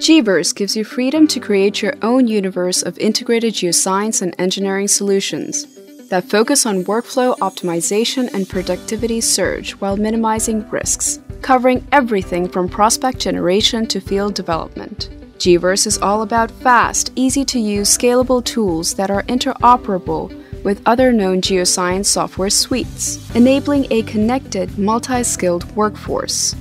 GVERSE gives you freedom to create your own universe of integrated geoscience and engineering solutions that focus on workflow optimization and productivity surge while minimizing risks, covering everything from prospect generation to field development. GVERSE is all about fast, easy to use, scalable tools that are interoperable with other known geoscience software suites, enabling a connected, multi skilled workforce.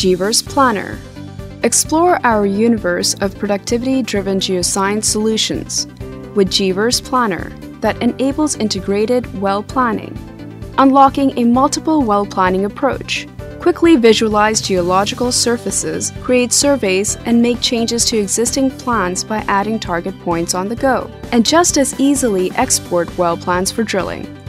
GVERSE Planner. Explore our universe of productivity driven geoscience solutions with GVERSE Planner that enables integrated well planning, unlocking a multiple well planning approach. Quickly visualize geological surfaces, create surveys, and make changes to existing plans by adding target points on the go, and just as easily export well plans for drilling.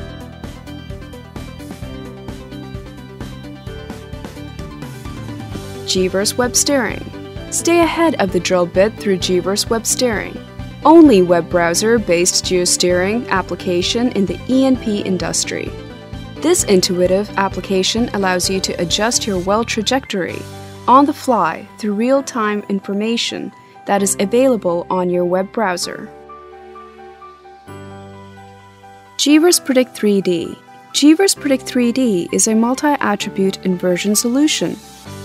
GVERSE Web Steering. Stay ahead of the drill bit through GVERSE Web Steering, only web browser based geosteering application in the E&P industry. This intuitive application allows you to adjust your well trajectory on the fly through real time information that is available on your web browser. GVERSE Predict 3D GVERSE Predict 3D is a multi attribute inversion solution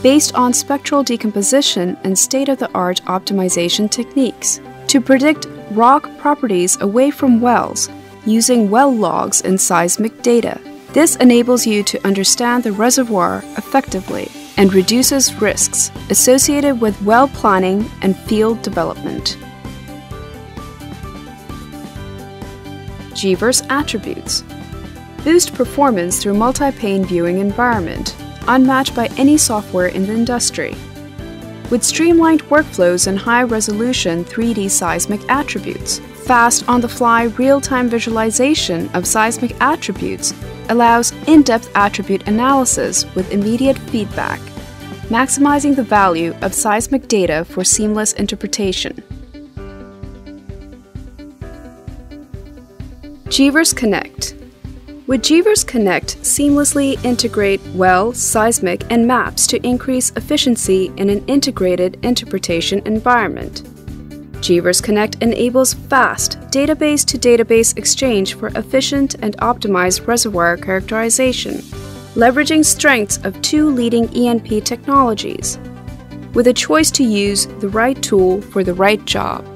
based on spectral decomposition and state of the art optimization techniques to predict rock properties away from wells using well logs and seismic data. This enables you to understand the reservoir effectively and reduces risks associated with well planning and field development. GVERSE Attributes Boost performance through multi-pane viewing environment unmatched by any software in the industry. With streamlined workflows and high resolution 3D seismic attributes, fast on the fly real time visualization of seismic attributes allows in depth attribute analysis with immediate feedback, maximizing the value of seismic data for seamless interpretation. GVERSE Connect with GVERSE Connect, seamlessly integrate well, seismic, and maps to increase efficiency in an integrated interpretation environment. GVERSE Connect enables fast database to database exchange for efficient and optimized reservoir characterization, leveraging strengths of two leading E&P technologies, with a choice to use the right tool for the right job.